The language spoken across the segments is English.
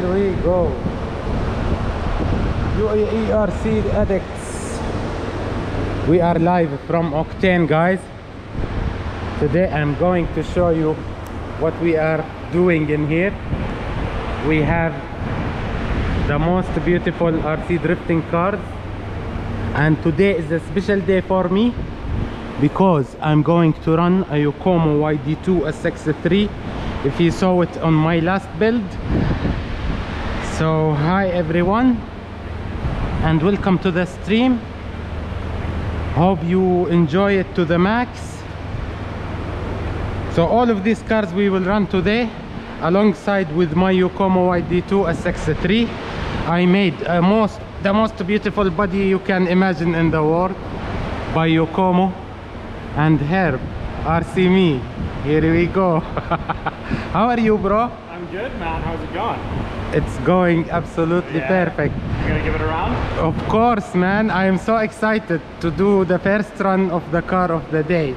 Here we go. UAE UAERC addicts. We are live from Octane, guys. Today I'm going to show you what we are doing in here. We have the most beautiful RC drifting cars, and today is a special day for me because I'm going to run a Yokomo YD2 SX3 if you saw it on my last build so hi everyone and welcome to the stream. Hope you enjoy it to the max. So all of these cars we will run today alongside with my Yokomo YD2 SX3 I made most the most beautiful body you can imagine in the world by Yokomo and Herb. RC me. Here we go. How are you bro good, man. How's it going? it's going absolutely Yeah. perfect You gonna give it a round? of course man i am so excited to do the first run of the car of the day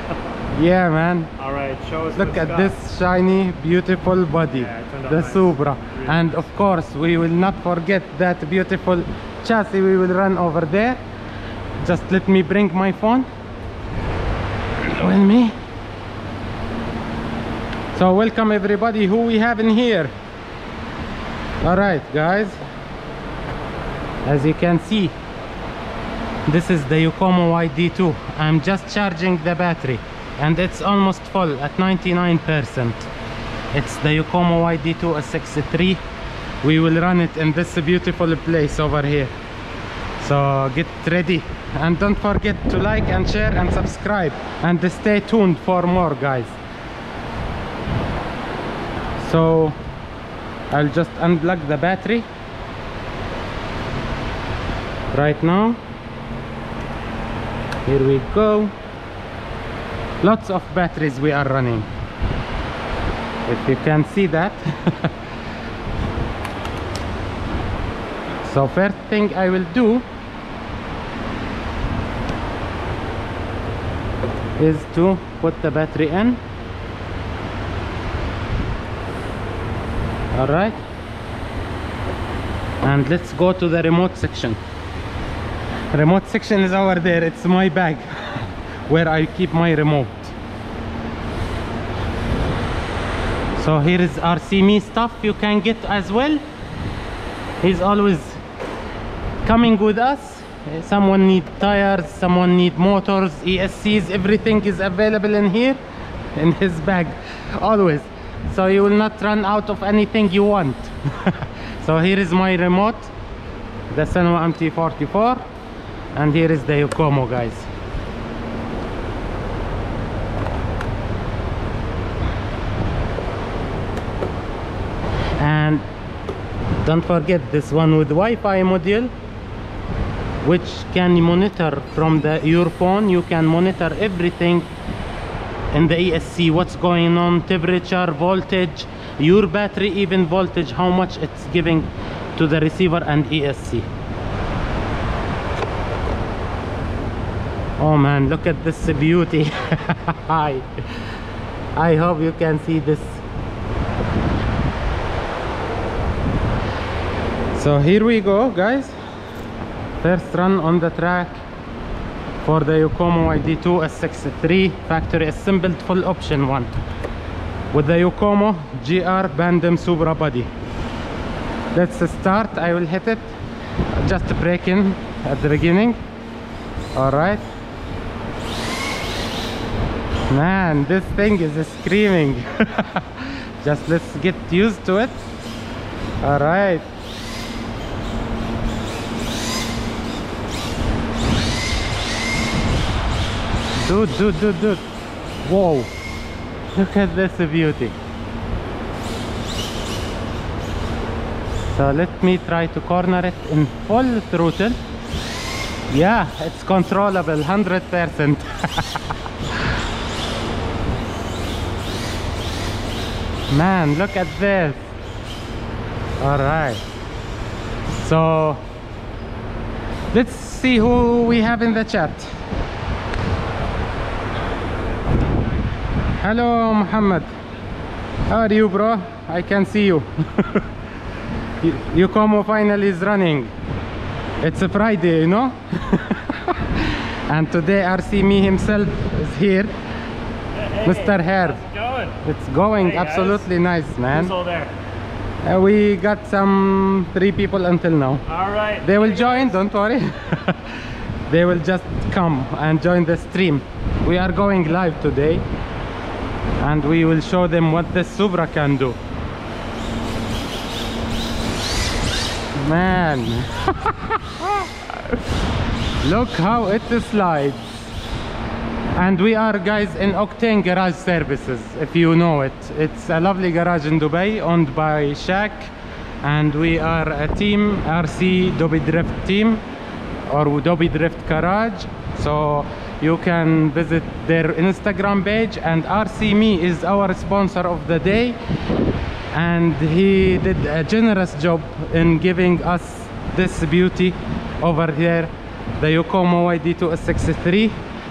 yeah man All right, show us. look at stuff. this shiny beautiful body Yeah, it turned out the nice. supra Really and of course we will not forget that beautiful chassis we will run over there just let me bring my phone with me so welcome everybody who we have in here. All right guys. As you can see this is the Yokomo YD2 I'm just charging the battery and it's almost full at 99% it's the Yokomo YD2 SX3 we will run it in this beautiful place over here. So get ready. And don't forget to like and share and subscribe. And stay tuned for more guys so I'll just unplug the battery. Right now. Here we go. Lots of batteries we are running. If you can see that. So first thing I will do is to put the battery in all right. And let's go to the remote section. Remote section is over there. It's my bag where I keep my remote. So here is RCMe stuff you can get as well. He's always coming with us. Someone need tires someone need motors ESCs everything is available in here in his bag always so you will not run out of anything you want. So here is my remote the Sanwa MT44 and here is the Yokomo guys. And don't forget this one with Wi-Fi module which can monitor from the your phone. You can monitor everything in the ESC what's going on temperature voltage your battery even voltage how much it's giving to the receiver and ESC oh man look at this beauty. I I hope you can see this. So here we go guys. First run on the track for the Yokomo YD2 SX3 factory assembled full option one. With the Yokomo GR Pandem Supra body. Let's start. I will hit it. Just to break in at the beginning. All right. Man this thing is screaming. Just let's get used to it. All right dude dude dude dude. Whoa. Look at this beauty. So let me try to corner it in full throttle. Yeah it's controllable 100 percent. Man look at this. All right. So let's see who we have in the chat hello muhammad how are you bro i can see you Yokomo finally is running. It's a Friday, you know? and today RC me himself is here. Mr. Herb. How's it going? It's going Hey, guys. absolutely nice, Who's man. all there? Uh, we got some three people until now. All right. They will join, don't worry. they will just come and join the stream. We are going live today and we will show them what the Supra can do. Man, look how it slides. And we are guys in Octane Garage Services, if you know it. It's a lovely garage in Dubai owned by Shaq. And we are a team, RC Dobby Drift team or Dobby Drift Garage. So you can visit their Instagram page and RC Me is our sponsor of the day. And he did a generous job in giving us this beauty over here, the Yokomo YD2 SX3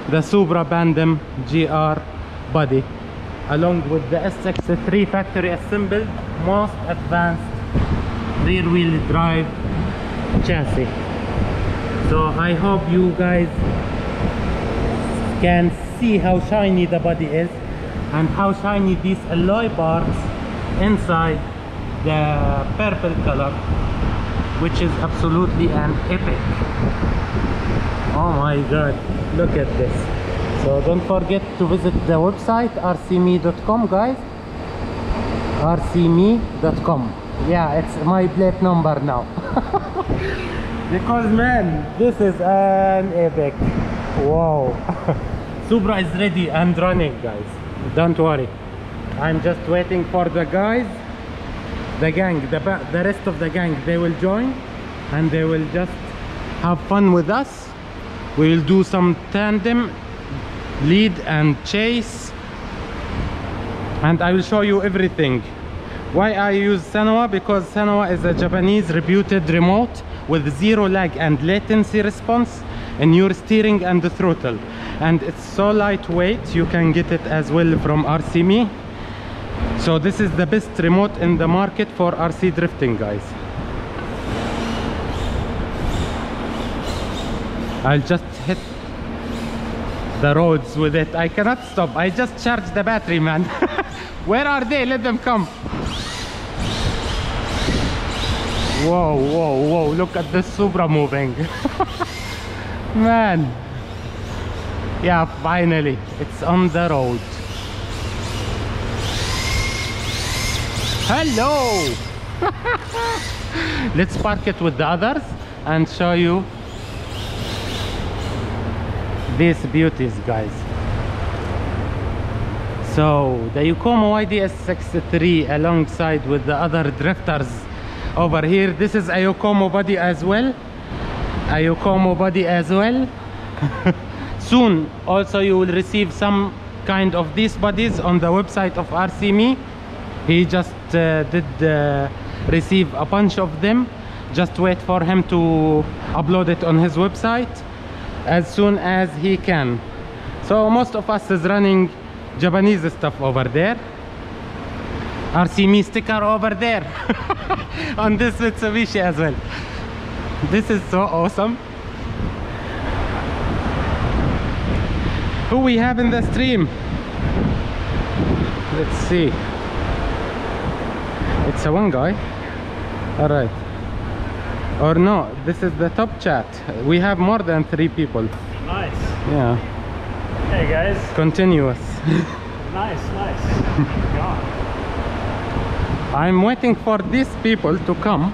the Supra Pandem GR body along with the SX3 factory assembled most advanced rear wheel drive chassis so I hope you guys can see how shiny the body is and how shiny these alloy parts inside the purple color which is absolutely an epic. Oh my god look at this. So don't forget to visit the website rcme.com guys. Rcme.com yeah it's my plate number now. Because man this is an epic wow. Supra is ready and running guys. Don't worry. I'm just waiting for the guys the gang the, the rest of the gang. They will join and they will just have fun with us. We will do some tandem lead and chase. And I will show you everything. Why I use Sanwa because Sanwa is a Japanese reputed remote with zero lag and latency response in your steering and the throttle and it's so lightweight you can get it as well from RCMe so this is the best remote in the market for RC drifting guys I'll just hit the roads with it. I cannot stop. I just charged the battery, man. Where are they? Let them come. Whoa, whoa, whoa. Look at the Supra moving. man. Yeah, finally. It's on the road. Hello. Let's park it with the others and show you these beauties guys so the Yokomo YDS63 alongside with the other drifters over here this is a Yokomo body as well a Yokomo body as well? Soon also you will receive some kind of these bodies on the website of RCMe he just uh, did uh, receive a bunch of them. Just wait for him to upload it on his website as soon as he can. So most of us is running Japanese stuff over there. RCMe sticker over there. On this Mitsubishi as well this is so awesome. Who we have in the stream? Let's see. It's a one guy. All right. Or no this is the top chat. We have more than three people. Nice. yeah. Hey guys. continuous. Nice, nice. How's it going? i'm waiting for these people to come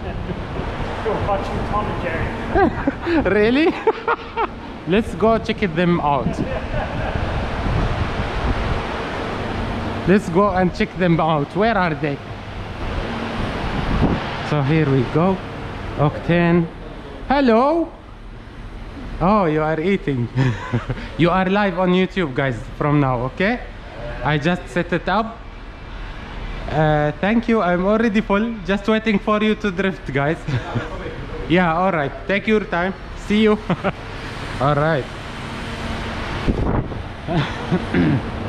Watching Tom and Jerry. really? Let's go check them out. Let's go and check them out. Where are they? So here we go. Octane. Hello? Oh you are eating. You are live on youtube guys from now okay? I just set it up uh, thank you. I'm already full. Just waiting for you to drift guys. Yeah all right. Take your time. See you. All right.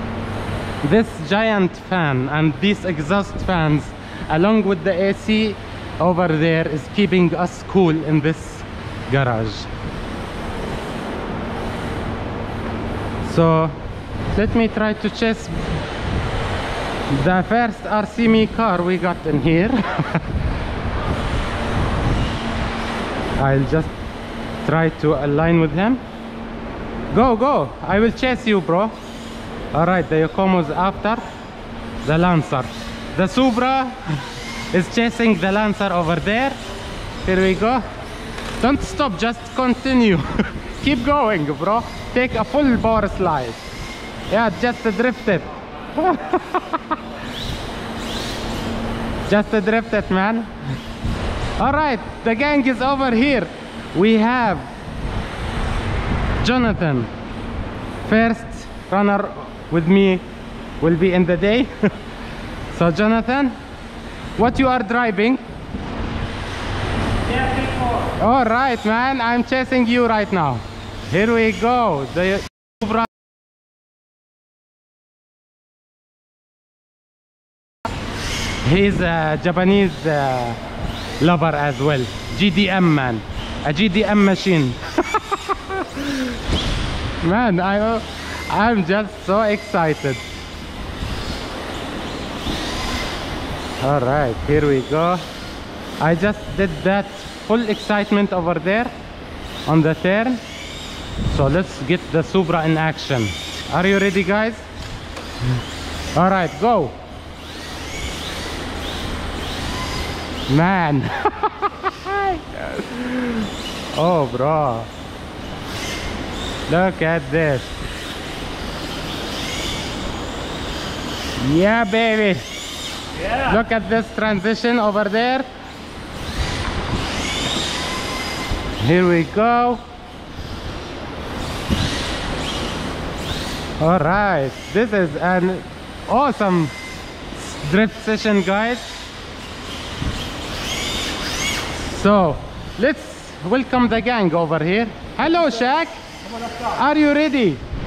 This giant fan and these exhaust fans along with the AC over there is keeping us cool in this garage. So let me try to chase the first RCME car we got in here. I'll just try to align with him. Go go. I will chase you bro. All right the Yokomo's after the Lancer. The Supra is chasing the Lancer over there. Here we go. Don't stop just continue. Keep going bro. Take a full power slide. Yeah just drift it just a drift it man. All right the gang is over here. We have jonathan first runner with me will be in the day. So jonathan what you are driving? Yeah, all right man i'm chasing you right now. Here we go. The he's a japanese uh, lover as well. JDM man. A JDM machine. Man i i'm just so excited. All right here we go. I just did that full excitement over there on the turn. So let's get the supra in action. Are you ready guys? All right go man oh bro look at this yeah baby Yeah. Look at this transition over there. Here we go. All right, this is an awesome drift session, guys. So let's welcome the gang over here. Hello, Shaq. Are you ready?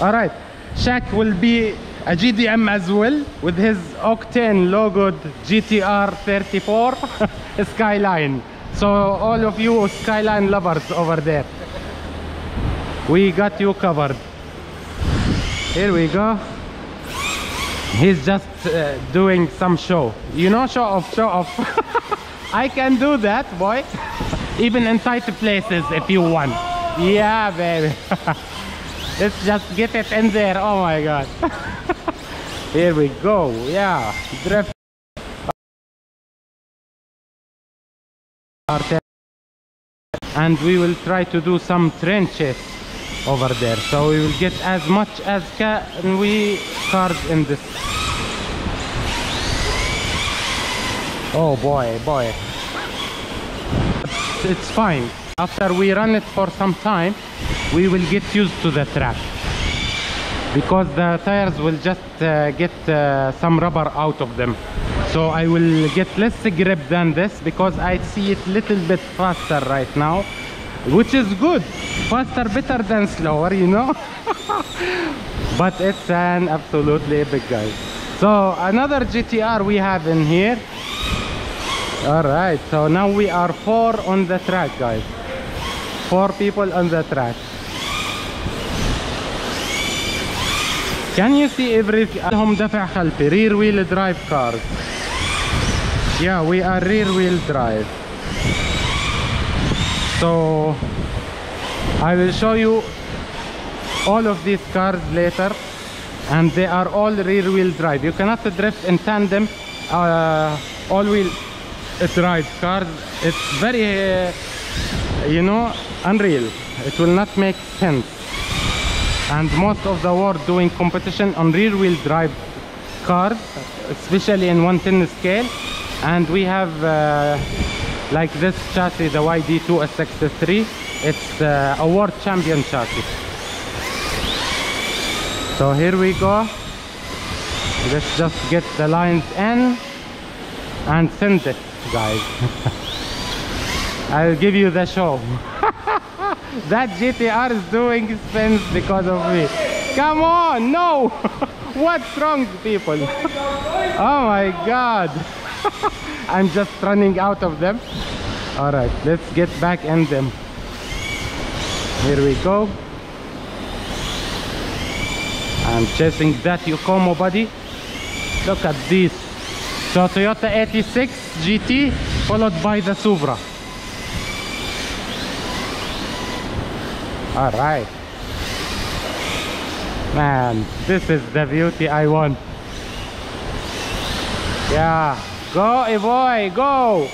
All right, Shaq will be a JDM as well with his Octane logoed GTR 34 Skyline. So all of you Skyline lovers over there, we got you covered. Here we go. He's just uh, doing some show. You know, show off, show off. I can do that, boy. Even inside the places if you want. Yeah, baby. Let's just get it in there. Oh my god. Here we go. Yeah. Drift. And we will try to do some trenches over there. So we will get as much as can we cars in this. Oh boy, boy. It's fine. After we run it for some time, we will get used to the track because the tires will just uh, get uh, some rubber out of them. So I will get less grip than this because I see it little bit faster right now which is good. Faster better than slower you know? But it's an absolutely epic guys so another GTR we have in here all right so now we are four on the track guys four people on the track Can you see every هم دفع خلفي rear wheel drive cars yeah we are rear wheel drive so I will show you all of these cars later and they are all rear wheel drive you cannot drift in tandem uh, all wheel drive cars it's very uh, you know unreal. It will not make sense. And most of the world doing competition on rear wheel drive cars especially in 110 scale. And we have uh, like this chassis the YD2 SX3 it's uh, a world champion chassis. So here we go. Let's just get the lines in and send it guys I'll give you the show that GTR is doing spins because of me come on no what's wrong people oh my god I'm just running out of them. All right, let's get back in them. Here we go. I'm chasing that Yokomo buddy. Look at this. So Toyota 86 GT followed by the Supra. All right. Man, this is the beauty I want. Yeah, go boy, go.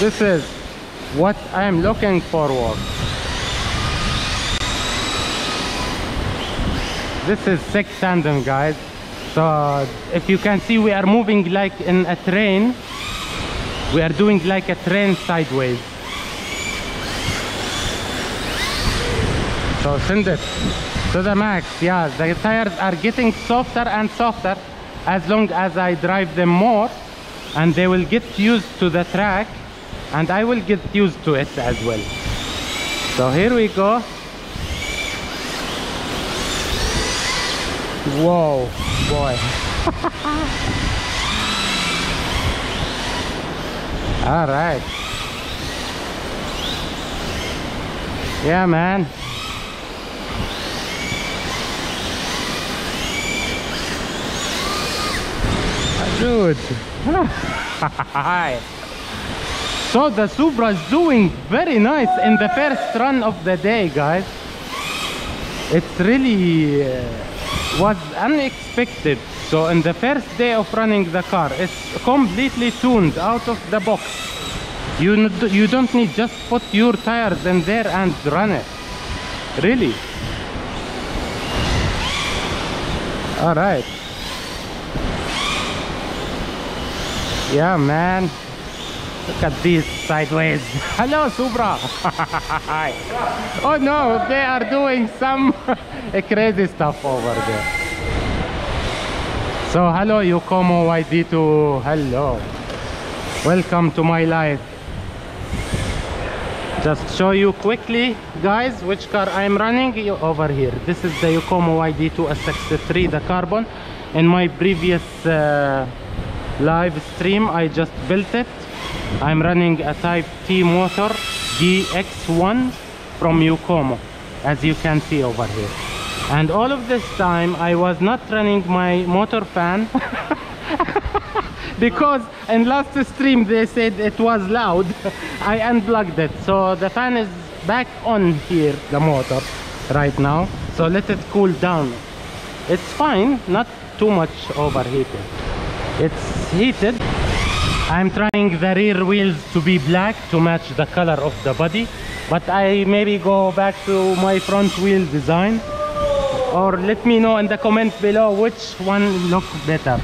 This is what I'm looking forward. This is six tandem guys. So if you can see we are moving like in a train. We are doing like a train sideways. So send it to the max. Yeah, the tires are getting softer and softer as long as I drive them more and they will get used to the track and I will get used to it as well. So here we go. Whoa, boy. All right. Yeah, man. Dude. So the Supra is doing very nice in the first run of the day, guys. It's really uh, was unexpected. So in the first day of running the car, it's completely tuned out of the box. You you don't need just put your tires in there and run it. Really. All right. Yeah, man. Look at this sideways. Hello, Supra. Hi. oh no, they are doing some crazy stuff over there. So, hello, Yokomo YD2. Hello. Welcome to my life. Just show you quickly, guys, which car I'm running You- over here. This is the Yokomo YD2 SX3, the carbon. In my previous uh, live stream, I just built it. I'm running a Type T motor DX1 from Yokomo, as you can see over here. And all of this time, I was not running my motor fan because in last stream they said it was loud. I unplugged it. So the fan is back on here the motor right now. So let it cool down. It's fine not too much overheated it's heated i'm trying the rear wheels to be black to match the color of the body but i maybe go back to my front wheel design. Or let me know in the comment below which one look better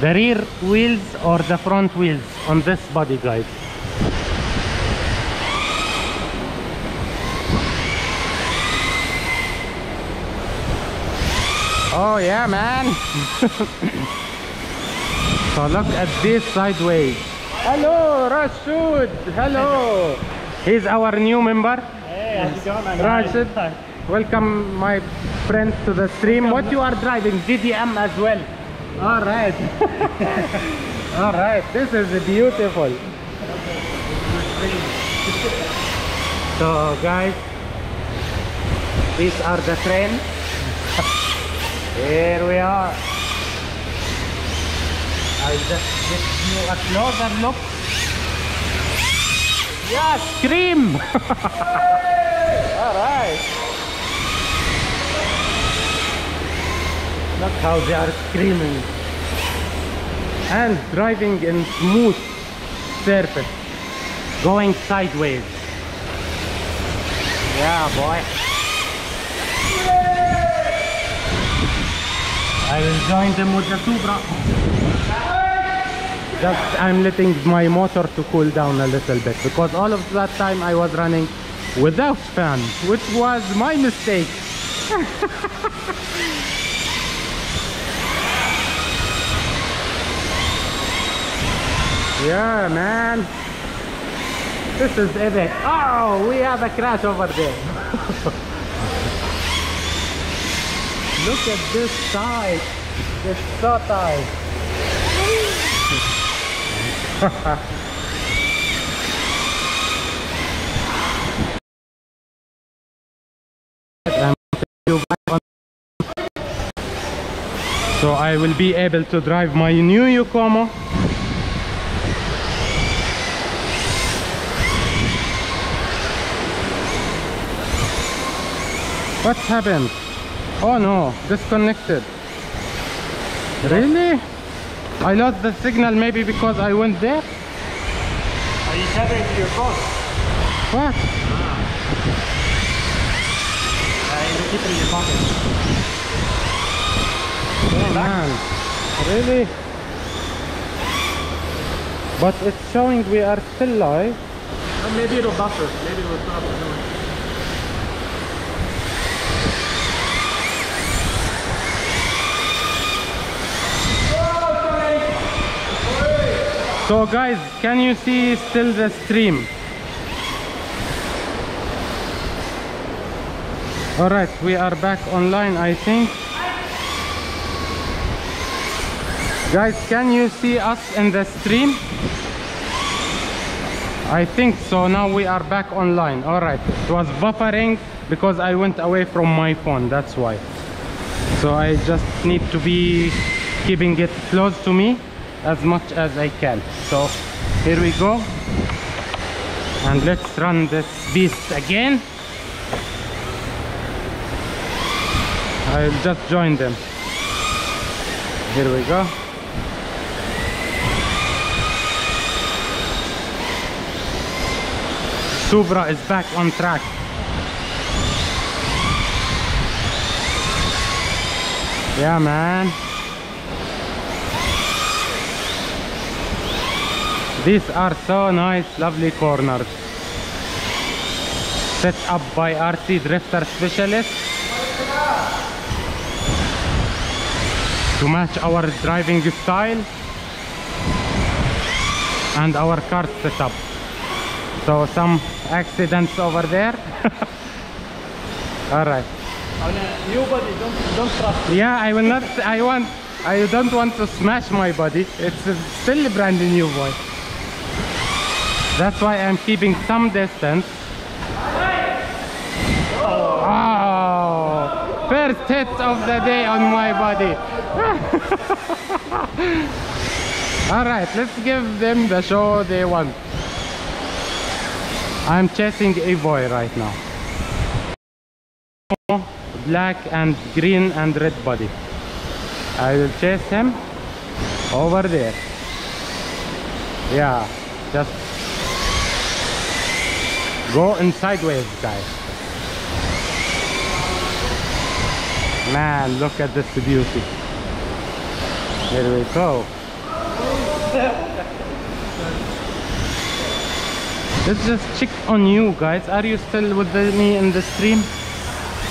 the rear wheels or the front wheels on this body guys. Oh yeah man so look at this sideways. Hello Rashid. Hello. He's our new member. Hey, how's it going? Rashid Hi. welcome my friend to the stream. What you are driving JDM as well. All right. All right. This is beautiful. So guys these are the trains. Here we are I just get you a closer look yeah scream all right Look how they are screaming and driving in smooth surface, going sideways. Yeah, boy. I will join them with the Supra. Just I'm letting my motor to cool down a little bit because all of that time I was running without fan, which was my mistake. Yeah, man. This is epic. Oh, we have a crash over there. Look at this side. It's so tight. I'm putting you back on- So I will be able to drive my new Yokomo. What happened? Oh no, disconnected. Really? I lost the signal maybe because I went there? Are you tethering to your phone? What? Uh, you keep it in your pocket. Oh man, really? But it's showing we are still live. Uh, maybe it'll buffer. Maybe it'll stop. I don't know. So guys, can you see still the stream? Alright, we are back online I think. Guys, can you see us in the stream? I think so, now we are back online. Alright, it was buffering because I went away from my phone, that's why. So I just need to be keeping it close to me as much as I can. So here we go. And let's run this beast again. I'll just join them. Here we go. Supra is back on track. Yeah, man. These are so nice, lovely corners. Set up by RC Drifter Specialist to match our driving style and our car setup. So some accidents over there. All right. Nobody, don't, don't trust. Yeah, I will not. I want. I don't want to smash my body. It's still brand new boy. That's why I'm keeping some distance. Oh, first hit of the day on my body. All right, let's give them the show they want. I'm chasing a boy right now. Black and green and red body. I will chase him over there. Yeah, just go in sideways, guys. Man, look at this beauty. Here we go. Let's just check on you guys. Are you still with me in the stream?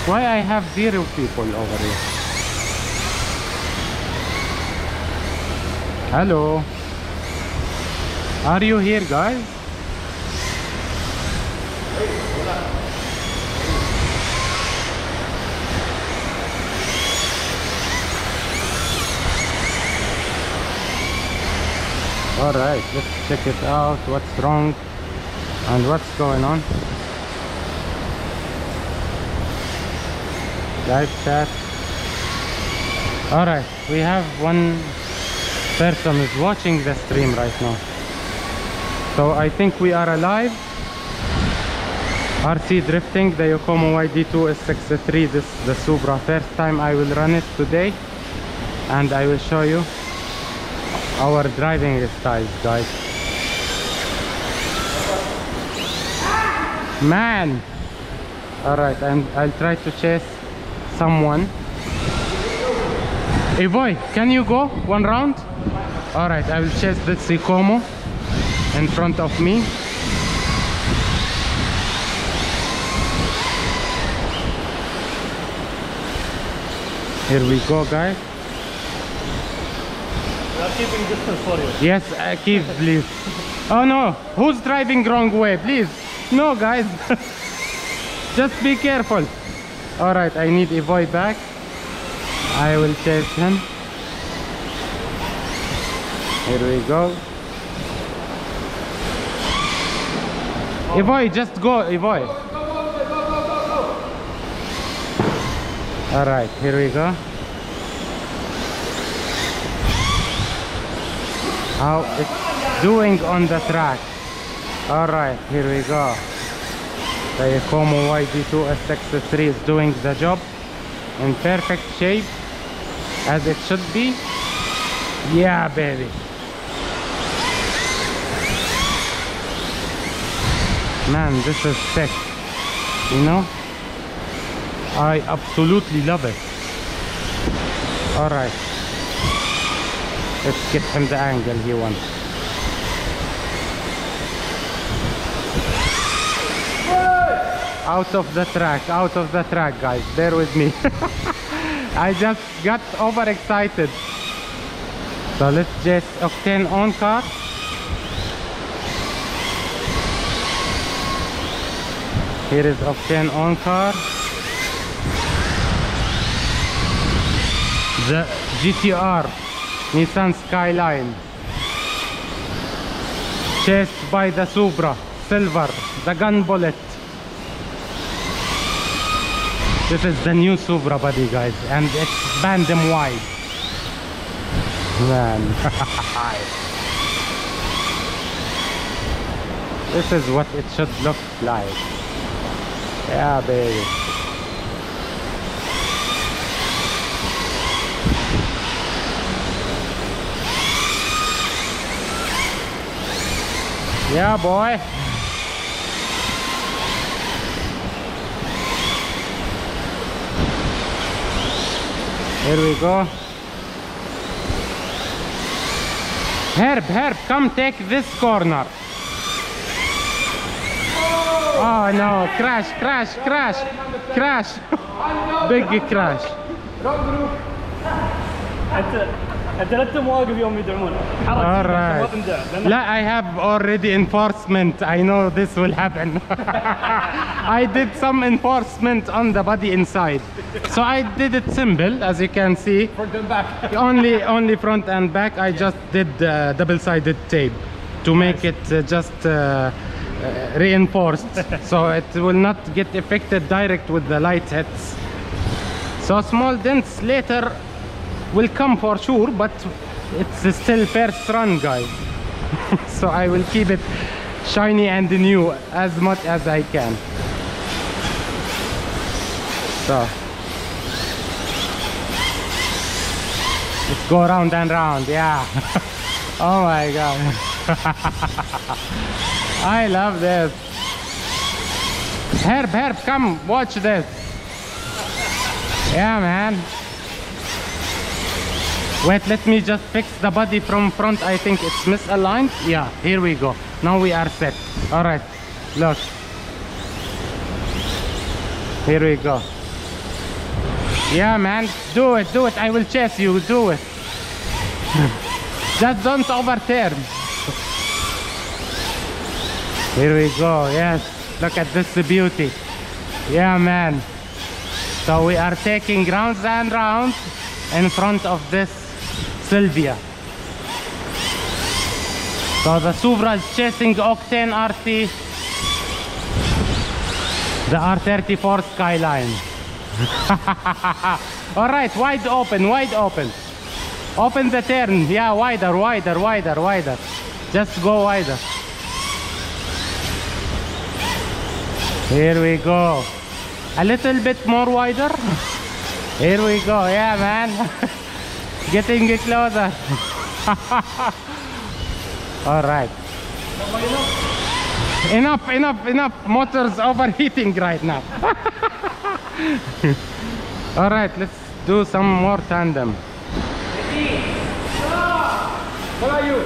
Why I have zero people over here? Hello. Are you here guys? Alright, let's check it out. What's wrong and what's going on. Live chat. Alright, we have one person is watching the stream right now. So I think we are alive. RC drifting, the Yokomo YD2 SX3, this the Supra. First time I will run it today and I will show you our driving styles guys. Man! Alright, and I'll try to chase someone. Hey boy, can you go one round? Alright, I will chase the Sikomo in front of me. Here we go guys keeping distance for you. Yes, uh, I keep, please. oh no, who's driving wrong way, please? No, guys. Just be careful. All right, I need a boy back. I will chase him. Here we go. Evoy, just go, Evoy. All right, here we go. How it's doing on the track. All right, here we go. The Yokomo YD2 SX3 is doing the job in perfect shape as it should be. Yeah, baby. Man, this is sick. You know? I absolutely love it. Alright. Let's get him the angle he wants. Out of the track, out of the track, guys. Bear with me. I just got overexcited. So let's just octane on car. Here is octane on car. The GTR Nissan Skyline. Chased by the Supra silver the gun bullet. This is the new Supra body guys and it's Pandem wide man. This is what it should look like. Yeah baby Yeah, boy. Here we go. Herb, Herb, come take this corner. Oh, no, crash, crash, crash, crash. Big crash. That's it. انت لا انت مواقف يوم يدعمون Alright. لا I have already enforcement I know this will happen I did some enforcement on the body inside so I did it simple as you can see front and back only only front and back I just did uh, double-sided tape to make it uh, just uh, uh, reinforced so it will not get affected direct with the light hits so small dents later will come for sure but it's still first run guys. So I will keep it shiny and new as much as I can. So let's go round and round yeah. Oh my god. I love this. Herb Herb come watch this. Yeah man Wait, let me just fix the body from front. I think it's misaligned. Yeah, here we go. Now we are set. All right, look. Here we go. Yeah, man, do it, do it. I will chase you. Do it. just don't overturn. Here we go. Yes, look at this beauty. Yeah, man. So we are taking rounds and rounds in front of this Sylvia. So the Supra is chasing Octane RT, the R34 Skyline. All right, wide open, wide open. Open the turn, yeah, wider, wider, wider, wider. Just go wider. Here we go. A little bit more wider. Here we go, yeah, man. Getting it closer. All right. Enough, enough, enough. Motor's overheating right now. All right, let's do some more tandem. Where are you?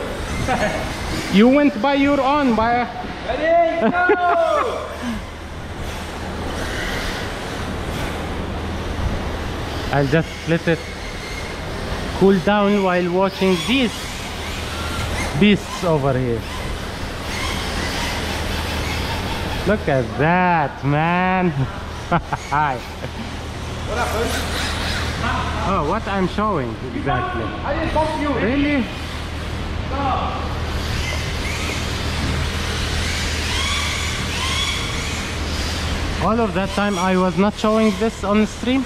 You went by your own, by. Ready? Go! I'll just let it cool down while watching these beasts over here. Look at that, man. Hi. What happened? Oh, what I'm showing exactly. I didn't bump you. Really? all of that time I was not showing this on the stream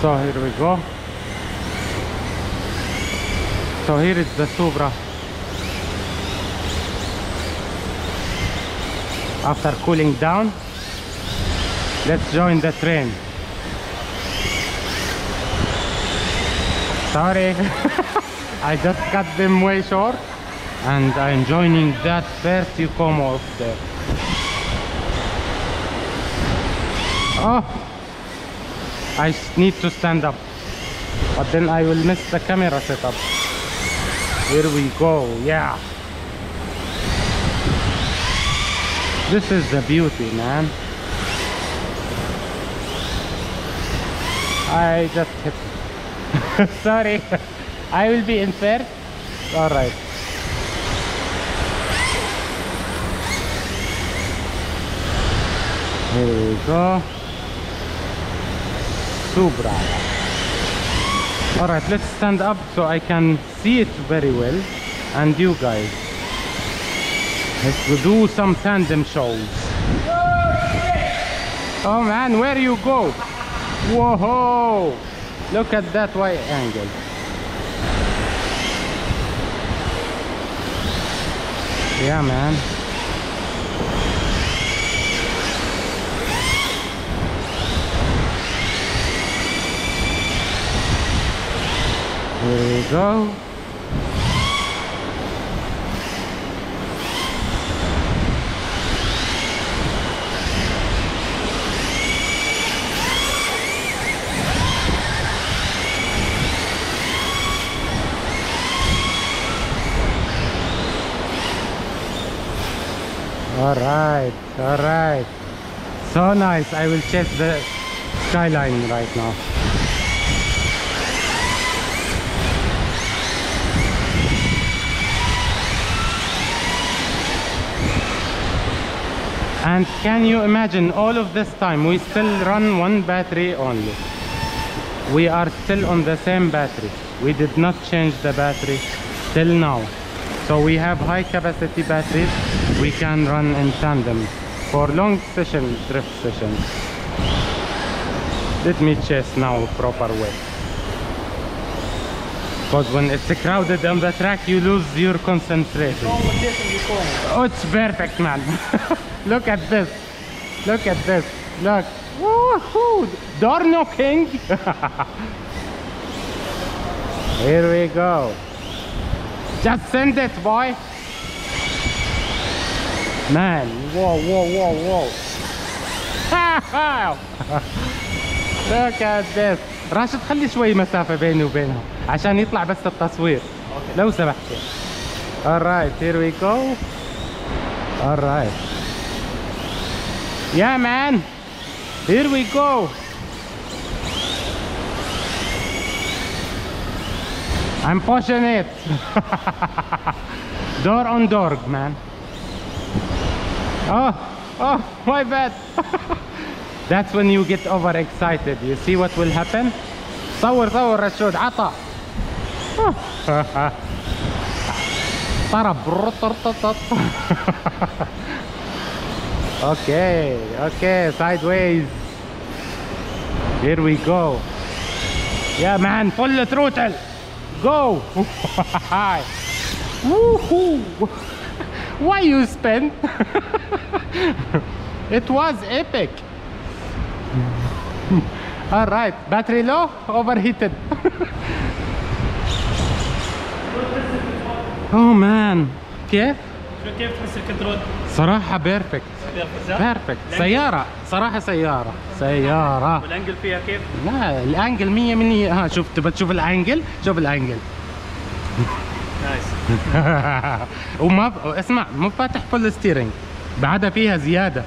so here we go. So here is the Supra. After cooling down let's join the train. Sorry. I just cut them way short and I'm joining that first you come up there. Oh I need to stand up but then I will miss the camera setup. Here we go yeah. This is the beauty man. I just hit. Sorry I will be in first all right. Here we go All right let's stand up so I can see it very well. And you guys let's do some tandem shows. Oh man where you go? Whoa look at that wide angle. Yeah man we go. All right, all right. So nice. I will check the skyline right now. And can you imagine all of this time we still run one battery only. We are still on the same battery. We did not change the battery till now. So we have high capacity batteries. We can run in tandem for long session drift sessions. Let me chase now proper way. Because when it's crowded on the track you lose your concentration. Oh, it's perfect, man. Look at this. Look at this. Look. Woohoo! Door knocking. Here we go. Just send it, boy. Man, whoa, whoa, whoa, whoa. Look at this. راشد خلي شوي مسافة بيني وبينهم عشان يطلع بس التصوير لو سمحت Alright, here we go. Alright. Yeah, man. Here we go. I'm pushing it. door on door, man. Oh, oh, my bad. That's when you get overexcited. You see what will happen? صور صور رشود عطا طرب رطرططط. okay okay sideways here we go yeah man full throttle go Woohoo! why you spin it was epic all right battery low overheated. Oh man. كيف؟ شو كيف تحس الكنترول؟ صراحة بيرفكت بيرفكت سيارة. صراحة سيارة. سيارة. والأنجل فيها كيف؟ لا الأنجل مية من مية ها شوف تبى تشوف الأنجل؟ شوف الأنجل. نايس وما ب... اسمع مو فاتح فول ستيرنج بعدها فيها زيادة.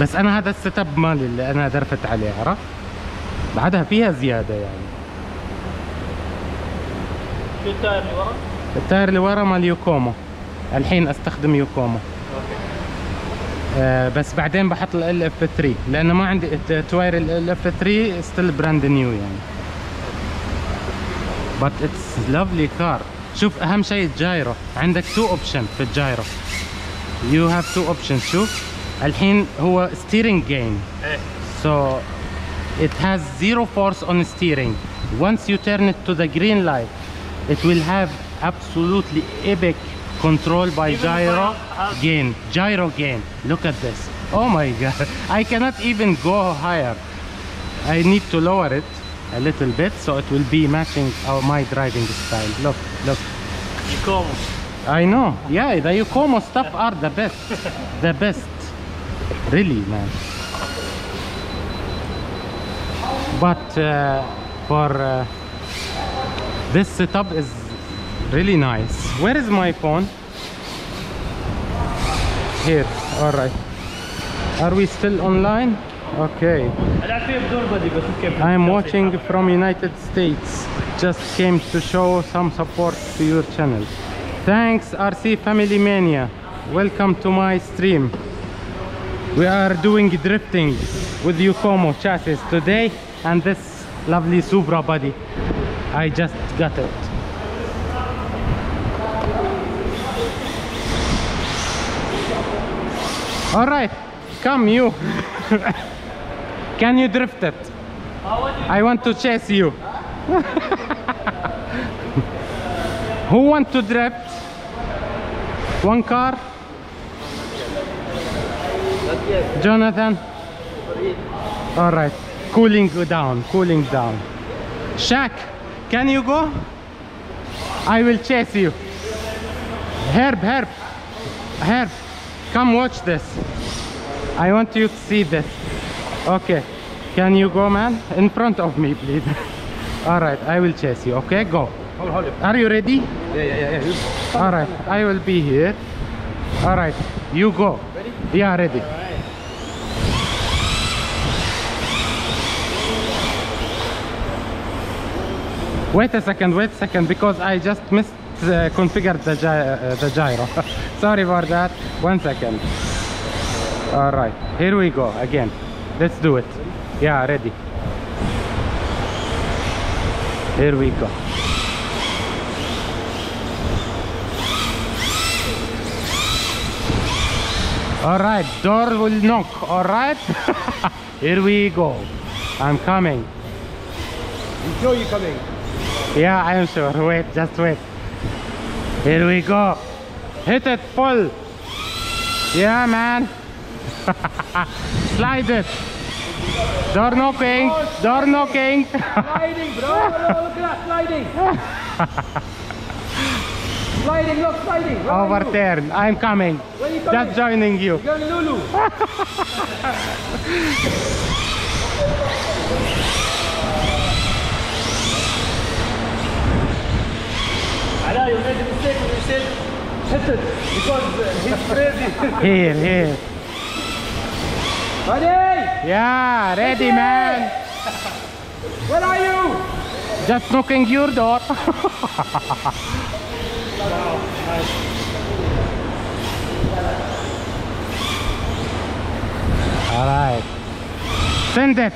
بس أنا هذا السيت أب مالي اللي أنا درفت عليه عرفت؟ بعدها فيها زيادة يعني. شو التاير اللي ورا؟ التاير اللي ورا مال يوكومو. الحين أستخدم يوكومو. أوكي. آه بس بعدين بحط ال اف 3 لأنه ما عندي تواير ال اف 3 ستيل براند نيو يعني. But it's lovely car. شوف أهم شيء الجايرو. عندك two option في الجايرو. You have two options شوف. الحين هو steering gain. so it has zero force on steering. Once you turn it to the green light it will have absolutely epic control by even gyro gain gyro gain. Look at this. Oh my god. I cannot even go higher. I need to lower it a little bit so it will be matching our, my driving style. Look look. Yokomo. i know. Yeah the Yokomo stuff are the best. The best really man. But uh, for uh, this setup is really nice. Where is my phone? Here. All right. Are we still online? Okay. I'm watching from united states. Just came to show some support to your channel. Thanks rc family mania. Welcome to my stream. We are doing drifting with Yokomo chassis today and this lovely Supra body. I just got it. All right, come you. Can you drift it? I want to chase you. Who want to drift? One car? Jonathan? All right. Cooling down, cooling down. Shaq, can you go? I will chase you. Herb, Herb, Herb, come watch this. I want you to see this. Okay. Can you go, man? In front of me, please. All right, I will chase you. Okay, go. hold hold it Are you ready? yeah yeah yeah yeah All right, I will be here. All right, you go. Ready? Yeah, ready. Wait a second, wait a second, because I just missed uh, configured the, gy uh, the gyro. Sorry for that. One second. All right, here we go again. Let's do it. Yeah, ready. Here we go. All right, door will knock. All right, here we go. I'm coming. you know you're coming Yeah, I am sure. Wait, just wait. Here we go. Hit it full. Yeah, man. Slide it. Door knocking. Door knocking. sliding bro look at that sliding sliding look sliding Where? Overturn. I'm coming. Coming? Just joining you. You're going Lulu I know you made a mistake when you said hit it because he's crazy Here, here. Ready? Yeah, ready, man. Where are you? Just knocking your door. All right. Send it.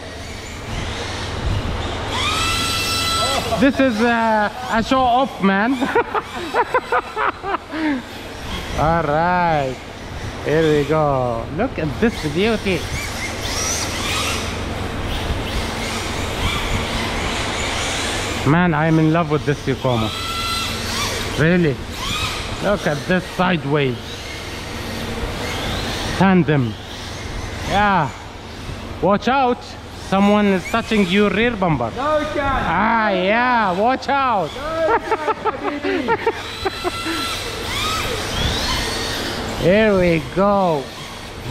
This is uh, a show off, man. All right. Here we go. Look at this beauty. Man, I'm in love with this Yokomo. Really. Look at this sideways. Tandem. Yeah. Watch out. Someone is touching your rear bumper. No chance. Ah, yeah. Watch out. No chance, Here we go.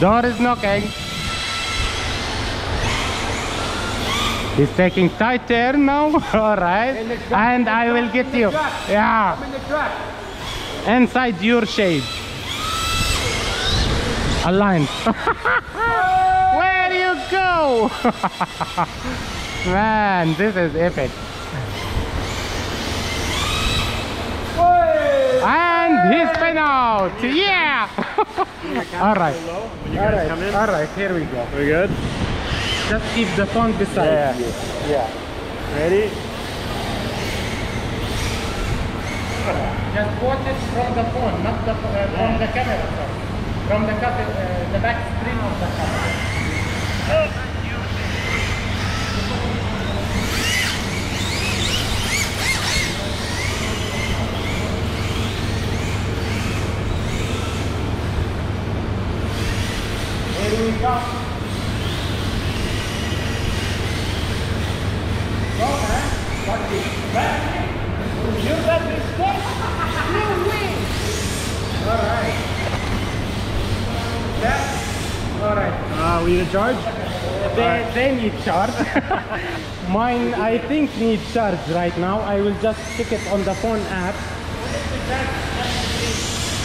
Door is knocking. He's taking tight turn now. All right. In the track, And I will get you. Yeah. I'm in the track. inside your shade. Aligned. Go? Man, this is epic. And he's spin out. Yeah. all right. All right. All right. Here we go. We good? Just keep the phone beside Yeah. you. Yeah. Ready? Just watch it from the phone, not the, uh, from the camera. From the, uh, the back screen of the camera. Stuck? No way. All right. All right. Uh, we in charge? They, they need charge. Mine, I think, needs charge right now. I will just check it on the phone app.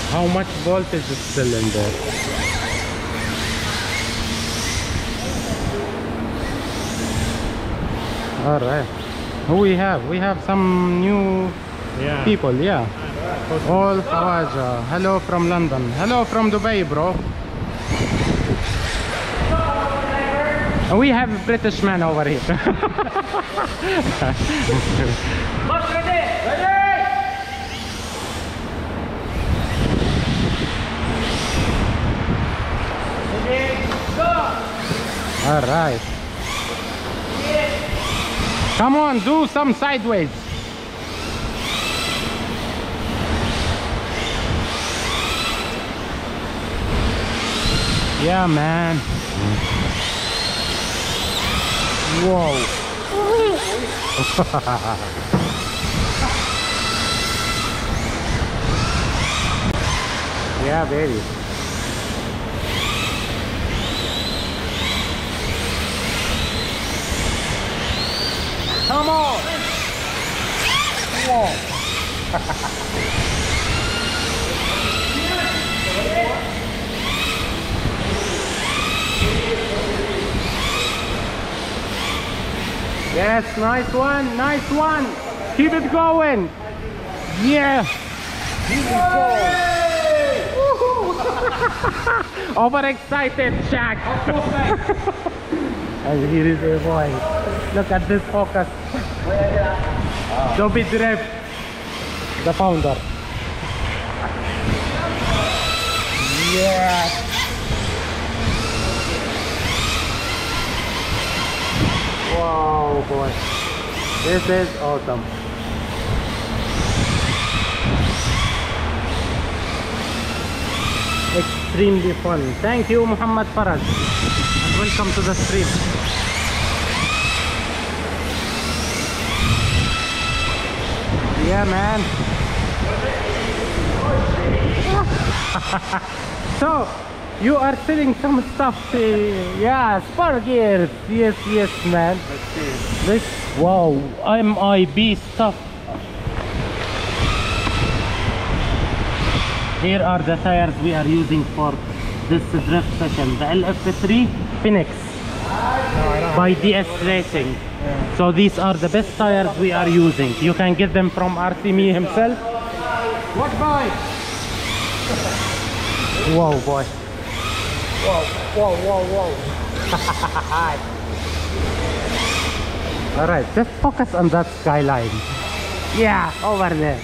How much voltage is still in there? All right. Who we have? We have some new Yeah. people, yeah. Al Khawaja. Hello from London. Hello from Dubai, bro. We have a British man over here. All right. Come on, do some sideways. Yeah, man. Whoa. yeah, baby. Come on. Whoa. Yes, nice one, nice one. Keep it going. Yeah. Overexcited, Shaq. and here is a boy. Look at this focus. Don't be drift. The founder. Yeah. Wow, boy. This is awesome. Extremely fun. Thank you, Muhammad Faraj. And welcome to the stream. Yeah, man. so, you are selling some stuff. uh, yeah, spar gears. Yes, yes, man. This, wow, MIB stuff. Here are the tires we are using for this drift session. The LF3 Finix by DS Racing. So these are the best tires we are using. You can get them from RCME himself. What bike? Whoa, boy. Whoa, whoa, whoa, whoa. All right, just focus on that skyline. Yeah, over there.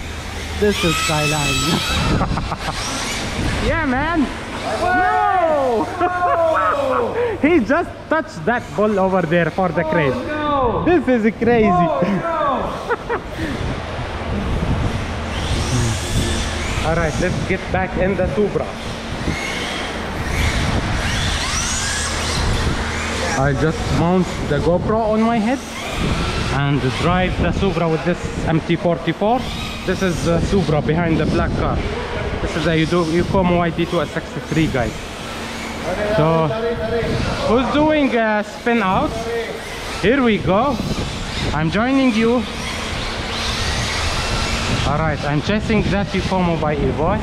This is skyline. yeah, man. No! he just touched that ball over there for the crane. Oh, This is crazy. All right, let's get back in the Supra. I just mount the GoPro on my head and drive the Supra with this MT44. This is the Supra behind the black car. This is a Yokomo YD2 SX3 guys. So, who's doing a spin out? Here we go. I'm joining you. Alright, I'm chasing that Yokomo by Evoy.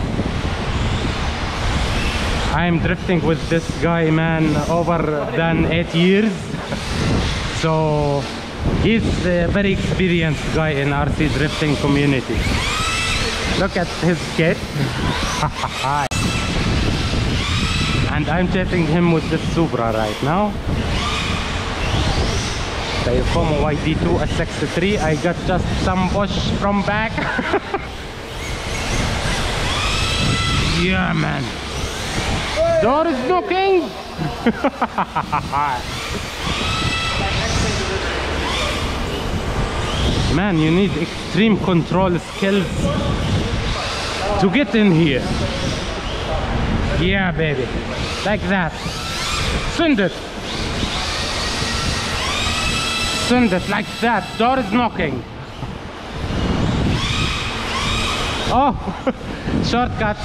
I'm drifting with this guy, man, over than eight years. So he's a very experienced guy in RC drifting community. Look at his kit. and I'm chasing him with this Supra right now. The Yokomo YD2 SX3. I got just some bush from back. Yeah, man. Door is knocking. Man, you need extreme control skills to get in here. Yeah, baby. Like that. Send it. Send it like that. Door is knocking. Oh, shortcuts.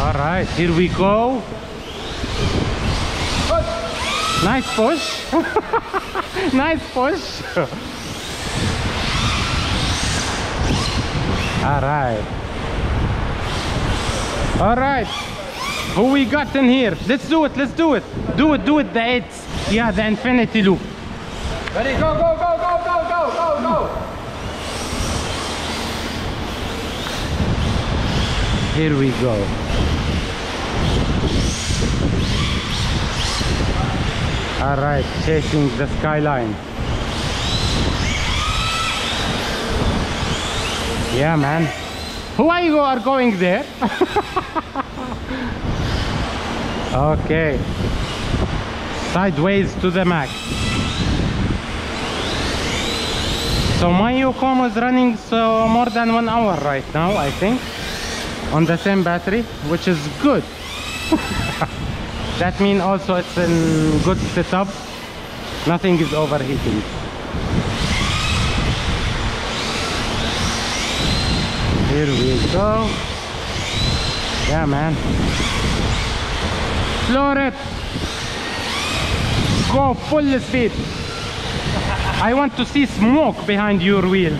All right, here we go. Nice push. nice push. All right. All right. Who we got in here? Let's do it. Let's do it. Do it. Do it. The eights. Yeah, the infinity loop. Ready, go, go, go, go, go, go, go, go. Here we go. All right, chasing the skyline. Yeah, man. Who are you are going there? okay. Sideways to the max. So my Yukon is running so more than one hour right now, I think on the same battery which is good. That means also it's in good setup. Nothing is overheating. Here we go. Yeah man. Floor it go full speed I want to see smoke behind your wheels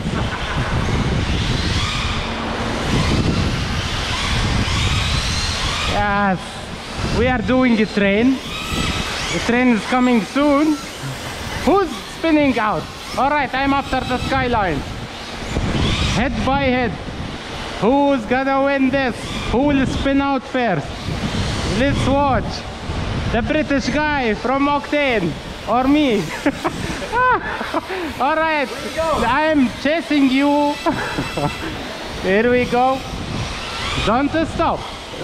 Yes, we are doing a train. The train is coming soon. Who's spinning out? All right, I'm after the skyline. Head by head. Who's gonna win this? Who will spin out first? Let's watch. The British guy from Octane or me. All right, I'm chasing you. Here we go. Don't stop.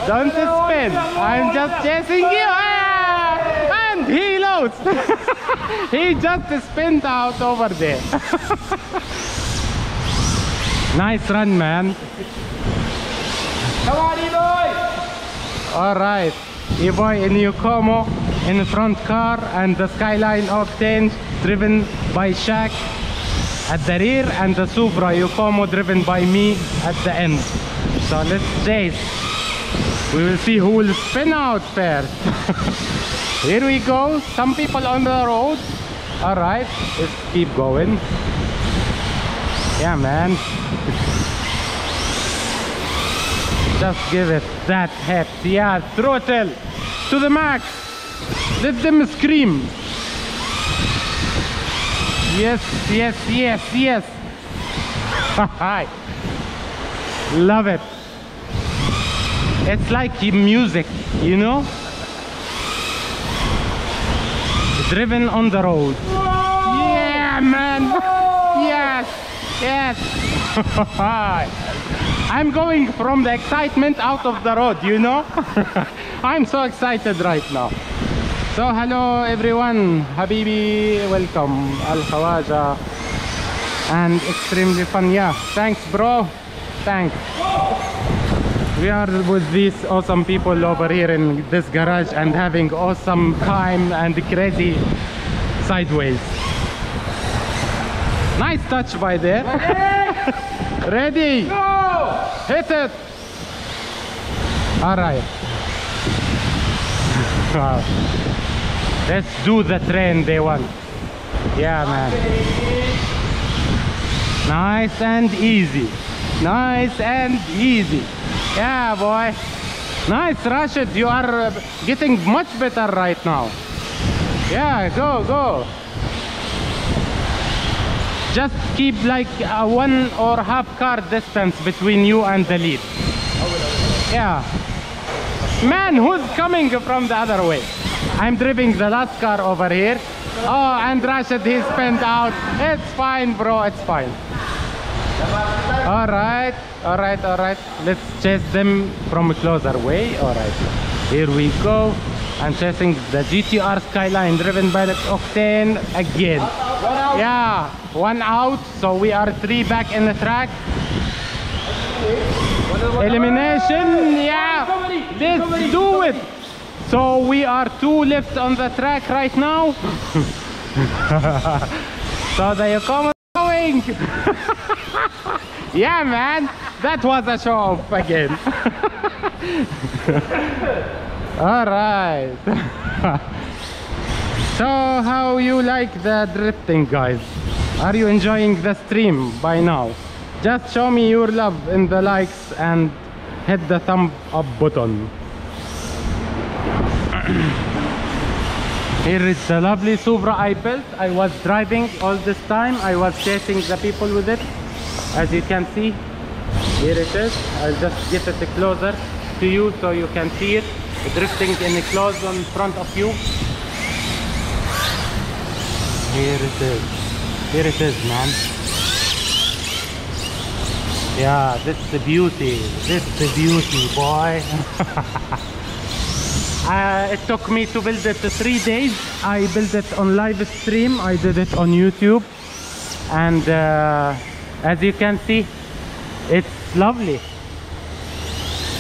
Don't spin. I'm just chasing you. Ah! And he lost. he just spinned out over there. nice run, man. Come on, E-boy. All right. E-boy in Yokomo in the front car and the Skyline of Octane driven by Shaq at the rear and the Supra Yokomo driven by me at the end. So let's chase. We will see who will spin out first. Here we go. Some people on the road. All right, let's keep going. Yeah, man. Just give it that head. Yeah, throttle to the max. Let them scream. Yes, yes, yes, yes. Hi. Love it. It's like music, you know? Driven on the road. Yeah, man. Yes, yes. I'm going from the excitement out of the road, you know? I'm so excited right now. So hello everyone, Habibi, welcome, Al Khawaja, and extremely fun, yeah. Thanks, bro. Thanks. We are with these awesome people over here in this garage and having awesome time and crazy sideways. Nice touch by there. Ready? Go. Hit it! Alright. Let's do the train they want. Yeah, man. Nice and easy. Nice and easy. Yeah, boy. Nice, Rashid. You are uh, getting much better right now. Yeah, go, go. Just keep like a one or half car distance between you and the lead. Yeah. Man, who's coming from the other way? I'm driving the last car over here. Oh, and Rashid, he spent out. It's fine, bro. It's fine. All right, all right, all right. Let's chase them from a closer way. All right, here we go. I'm chasing the GTR Skyline driven by the Octane again. Yeah, one out. So we are three back in the track. Elimination, yeah. Let's do it. So we are two left on the track right now. so the is going. yeah, man. That was a show off again. All right. so how you like the drifting, guys? Are you enjoying the stream by now? Just show me your love in the likes and hit the thumb up button. Here is the lovely Supra I built. I was driving all this time. I was chasing the people with it. As you can see, here it is. I'll just get it closer to you so you can see it. Drifting in close on front of you. Here it is. Here it is, man. Yeah, this is the beauty. This is the beauty, boy. Uh, it took me to build it three days. I built it on live stream. I did it on YouTube. And uh, as you can see, it's lovely.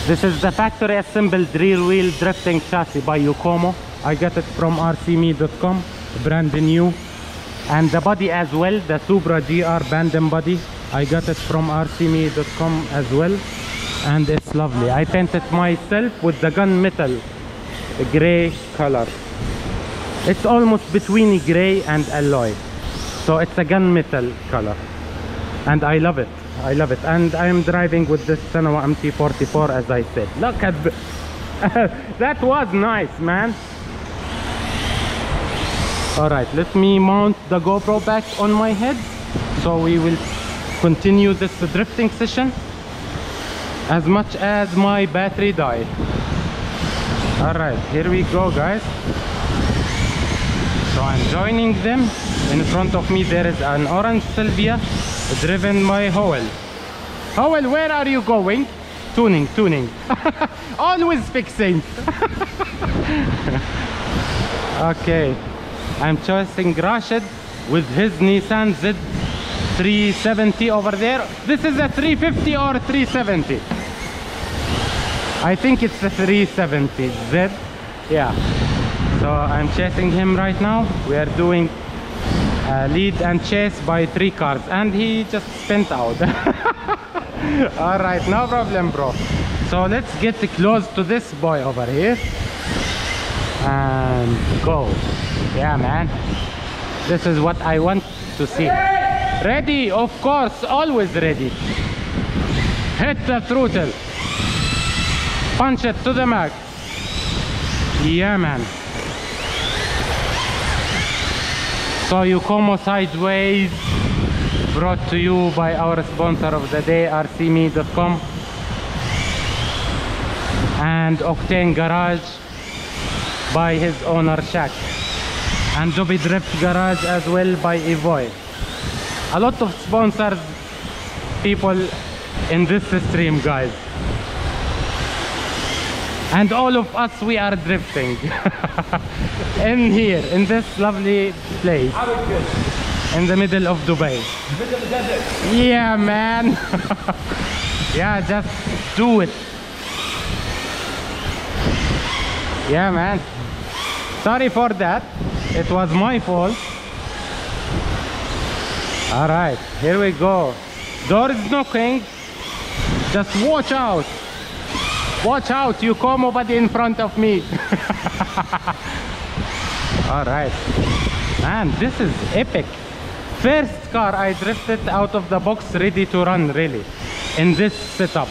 This is the factory assembled rear wheel drifting chassis by Yokomo. I got it from rcme.com, brand new. And the body as well, the Supra GR Pandem body. I got it from rcme.com as well. And it's lovely. I painted myself with the gunmetal gray color it's almost between gray and alloy so it's a gunmetal color and I love it I love it. And I am driving with this Sanwa MT44 as I said. Look at that was nice man. All right let me mount the GoPro back on my head. So we will continue this drifting session as much as my battery die all right here we go guys. So i'm joining them. In front of me there is an orange Silvia driven by Howell. Howell where are you going? Tuning tuning. Always fixing. Okay. I'm choosing Rashid with his Nissan Z 370 over there. This is a 350 or 370 I think it's the 370 Z. Yeah. So I'm chasing him right now. We are doing Uh, lead and chase by three cars and he just spent out. All right no problem bro. So let's get close to this boy over here. And go. Yeah man. This is what I want to see. Ready of course always ready. Hit the throttle. Punch it to the max. Yeah man so you come sideways brought to you by our sponsor of the day rcme.com and octane garage by his owner Shaq. And Dobby Drift Garage as well by Evoy. A lot of sponsors people in this stream guys and all of us we are drifting in here in this lovely place in the middle of Dubai. Yeah man. Yeah just do it. Yeah man. Sorry for that. It was my fault. All right here we go. Door is knocking. Just watch out watch out you come over in front of me. All right. Man this is epic. First car i drifted out of the box ready to run really in this setup.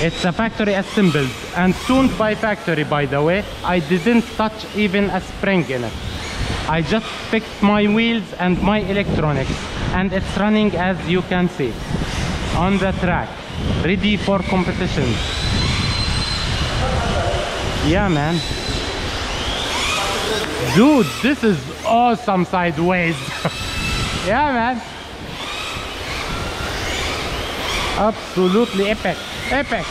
It's a factory assembled and tuned by factory by the way. I didn't touch even a spring in it. I just fixed my wheels and my electronics and it's running as you can see on the track ready for competition yeah man dude this is awesome sideways yeah man Absolutely epic. Epic.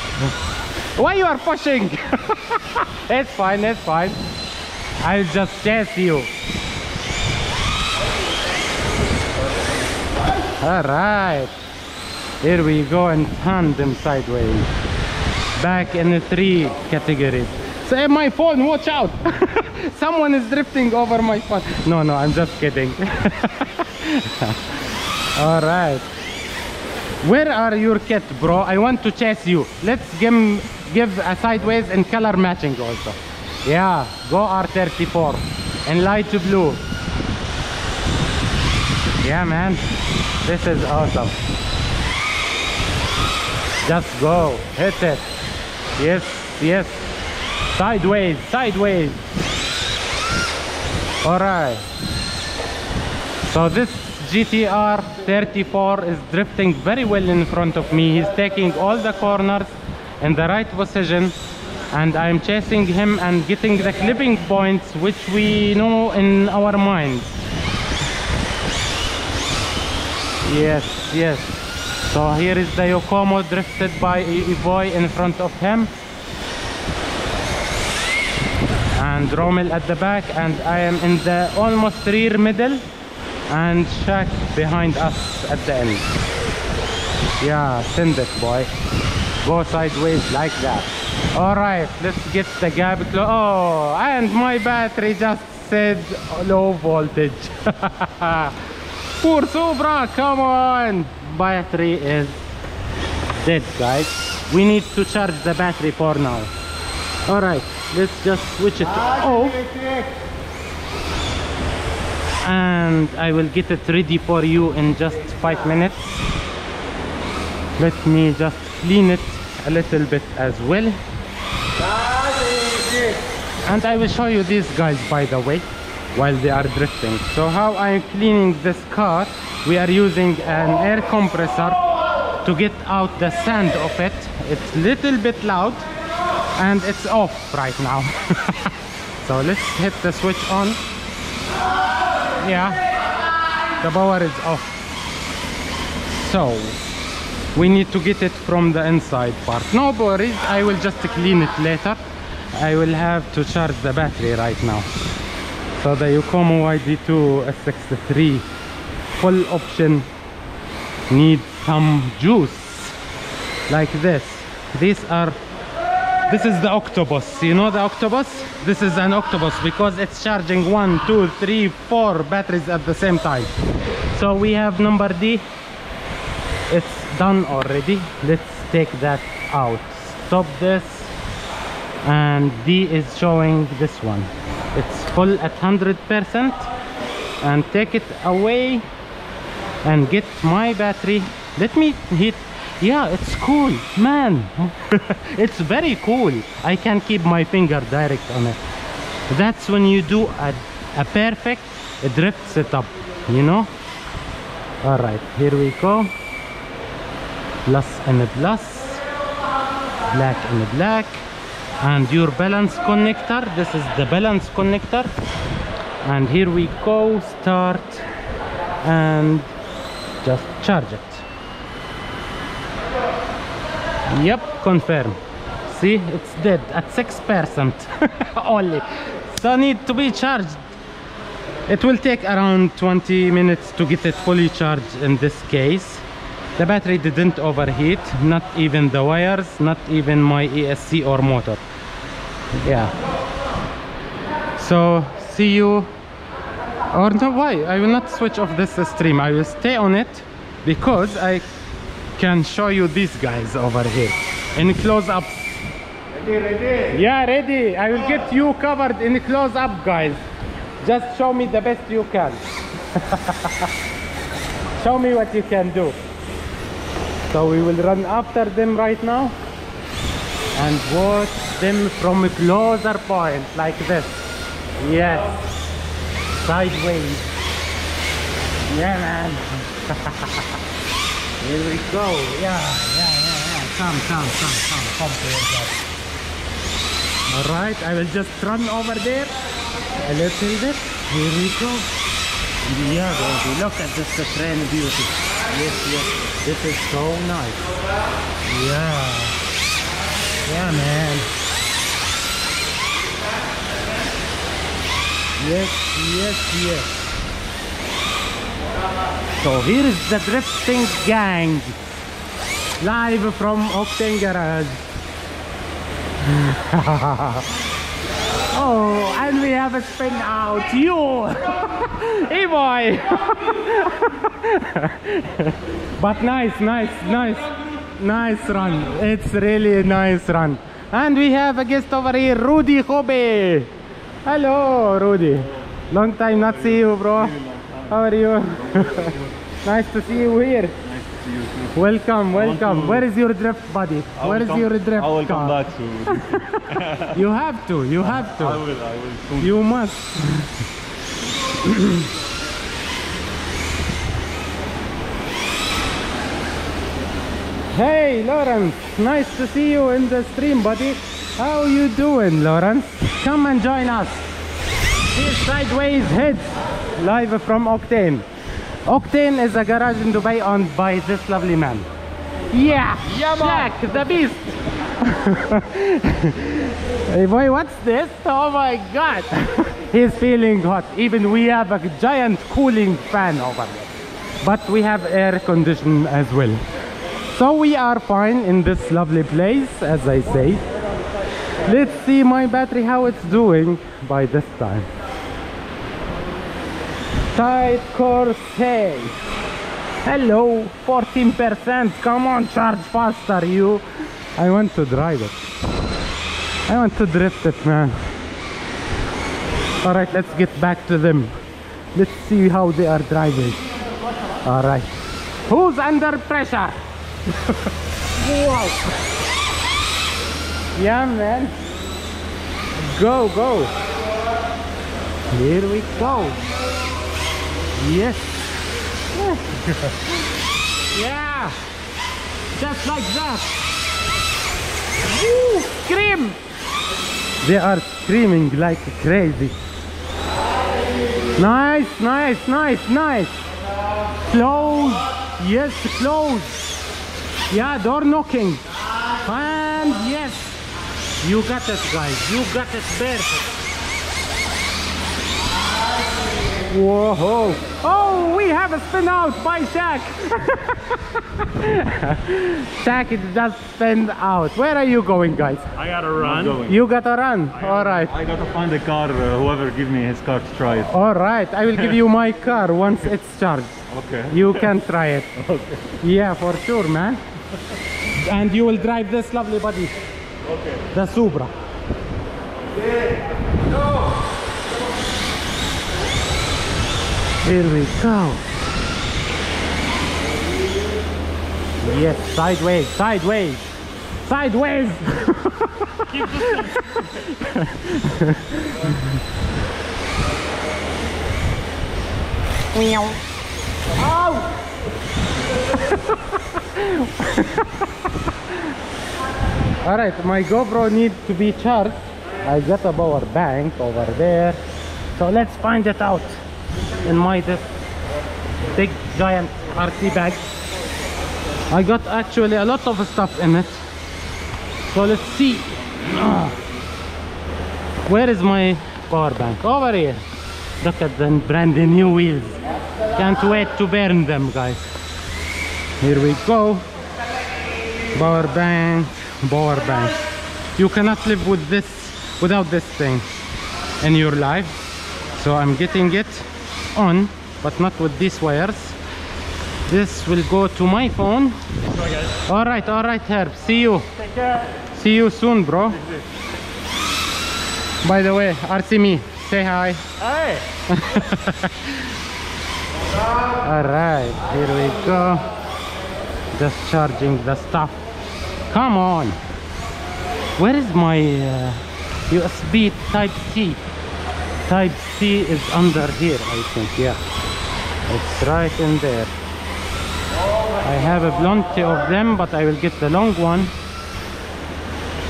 Why you are pushing? it's fine, it's fine. I'll just chase you. Alright. Here we go in tandem sideways. Back in the three categories. Say my phone, watch out! Someone is drifting over my phone. No, no, I'm just kidding. Alright. Where are your kit, bro? I want to chase you. Let's give give a sideways and color matching also. Yeah, go R34 and light to blue. Yeah, man. This is awesome. Just go. Hit it. Yes, yes. Sideways, sideways. Alright. So this GTR 34 is drifting very well in front of me. He's taking all the corners in the right position and I'm chasing him and getting the clipping points which we know in our minds. Yes, yes. So here is the Yokomo drifted by Evoy in front of him. And Rommel at the back and I am in the almost rear middle and Shaq behind us at the end. Yeah, send it boy. Go sideways like that. Alright, let's get the gap close. Oh, and my battery just said low voltage. Poor Supra, come on! Battery is dead, guys. We need to charge the battery for now. Alright, let's just switch it off. And I will get it ready for you in just five minutes. Let me just clean it a little bit as well. And I will show you these guys by the way while they are drifting. So how I'm cleaning this car, we are using an air compressor to get out the sand of it. It's little bit loud and it's off right now. so let's hit the switch on. Yeah, the power is off. So we need to get it from the inside part. No worries, I will just clean it later. I will have to charge the battery right now. So the Yokomo YD2 SX3 full option needs some juice like this. These are this is the octopus. You know the octopus? This is an octopus because it's charging one two three four batteries at the same time. So we have number d. It's done already. Let's take that out. Stop this. And d is showing this one. It's full at 100 percent. And take it away and get my battery. Let me hit yeah it's cool man. It's very cool. I can keep my finger direct on it. That's when you do a, a perfect drift setup you know? All right here we go. Plus and plus. Black and black. And your balance connector. This is the balance connector. And here we go. Start. And just charge it Yep, confirm. See, it's dead at 6% only. So need to be charged. It will take around 20 minutes to get it fully charged in this case. The battery didn't overheat, not even the wires, not even my ESC or motor. Yeah. So, see you or no why i will not switch off this stream i will stay on it because i can show you these guys over here. In close up Ready, ready. yeah ready. I will get you covered in close up guys. Just show me the best you can. Show me what you can do. So we will run after them right now and watch them from a closer point like this. Yes. Sideways. Yeah man here we go yeah yeah yeah yeah come come come come come to yourself all right i will just run over there a little bit here we go yeah baby look at this the train beauty yes, yes. This is so nice. Yeah. Yeah, man. Yes, yes, yes. So here is the drifting gang. Live from Octane Garage. oh, and we have a spin out. You! hey boy! but nice, nice, nice. Nice run. It's really a nice run. And we have a guest over here, Rudy Hobe. Hello, Rudy. Long time not see you, bro. How are you? nice to see you here. nice to see you Welcome, welcome. Where is your drift buddy? Where is come- your drift I will come car? back soon. You have to, you have to. I will, I will soon. You must. hey, Lawrence. Nice to see you in the stream, buddy. How you doing, Lawrence? Come and join us. Here's Sideways Heads, live from Octane. Octane is a garage in Dubai owned by this lovely man. Yeah, yeah Jack, the beast. Hey boy, what's this? Oh my god! He's feeling hot. Even we have a giant cooling fan over there. But we have air conditioning as well. So we are fine in this lovely place, as I say. Let's see my battery how it's doing by this time. Tight course, hey. Hello, 14%. Come on, charge faster, you. I want to drive it. I want to drift it, man. Alright, let's get back to them. Let's see how they are driving. Alright. Who's under pressure? wow. Yeah, man. Go, go. Here we go. Yes. yeah. Just like that. Woo! Scream! They are screaming like crazy. Nice, nice, nice, nice. Close. Yes, close. Yeah, door knocking. And yes. You got it, guys. You got it perfect. Whoa! Oh, we have a spin out by Shaq. Shaq is just spin out. Where are you going, guys? I gotta run. You gotta run. All right. I gotta find a car, uh, whoever give me his car to try it. All right. I will give you my car once it's charged. Okay. You can try it. Okay. Yeah, for sure, man. And you will drive this lovely body. Okay. The Supra. Here we go. Yes, sideways, sideways, sideways. Meow. All right, my GoPro needs to be charged. I got a power bank over there. So let's find it out in my this big giant RC bag. I got actually a lot of stuff in it. So let's see. Ah. Where is my power bank? Over here. Look at the brand new wheels. Can't wait to burn them, guys. Here we go. Power bank, power bank. You cannot live with this without this thing in your life. So I'm getting it on, but not with these wires. This will go to my phone. All right, all right, Herb. See you. Take care. See you soon, bro. By the way, RCMe, say hi. hi All right, here we go. Just charging the stuff. Come on. Where is my uh, USB Type C? Type C is under here, I think. Yeah, it's right in there. I have a plenty of them, but I will get the long one.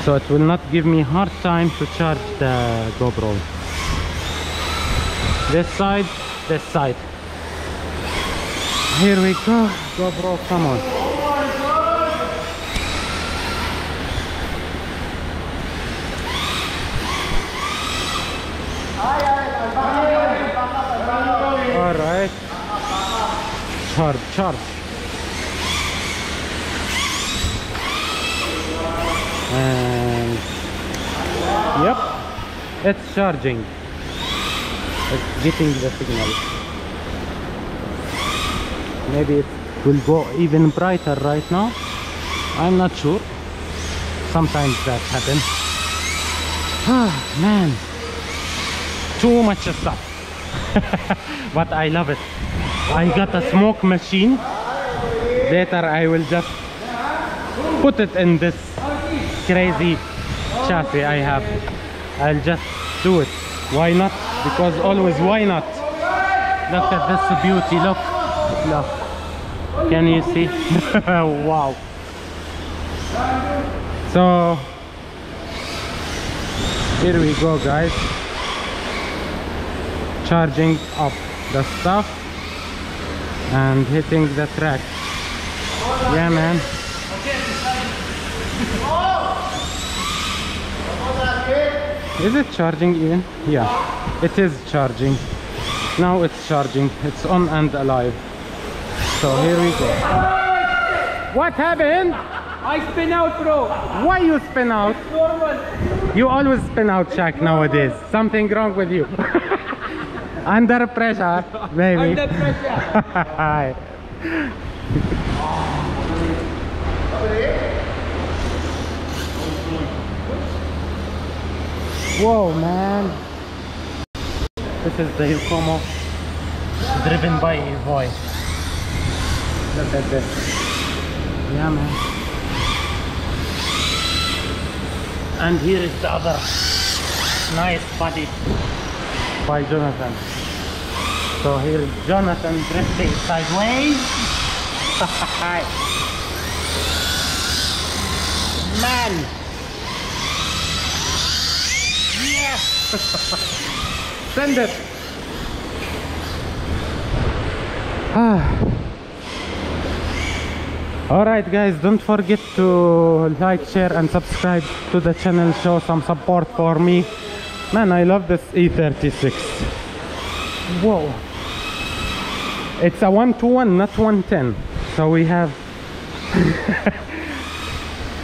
So it will not give me hard time to charge the GoPro. This side, this side. Here we go. GoPro come on. Alright. Charge, charge. And yep, it's charging. It's getting the signal. Maybe it will go even brighter right now. I'm not sure. Sometimes that happens. Ah, man. Too much stuff. but I love it. I got a smoke machine. Later I will just put it in this crazy chassis I have. I'll just do it. Why not? Because always why not? Look at this beauty. Look. Look. Can you see? wow. So here we go guys charging up the stuff and hitting the track. Yeah man. Is it charging even yeah it is charging. Now it's charging. It's on and alive. So here we go. What happened? I spin out, bro. why you spin out? You always spin out Shaq nowadays. Something wrong with you under pressure baby Under pressure. Whoa, man. This is the Yokomo driven by Evoy. Look at this. Yeah, man. And here is the other nice body by Jonathan. So here Jonathan drifting sideways. man! Yes! Send it! Alright guys, don't forget to like, share and subscribe to the channel, show some support for me. Man, I love this E36. Whoa. It's a 1 to 1, not 110. So we have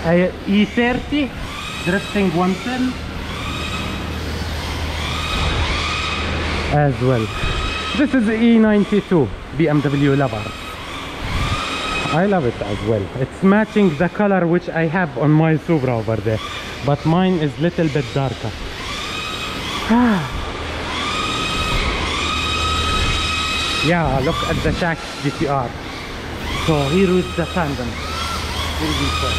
a E30 drifting 110 as well. This is E92 BMW lover. I love it as well. It's matching the color which I have on my Supra over there. But mine is little bit darker. Ah. Yeah, look at the Shaq GTR. So here is the tandem. Here we go.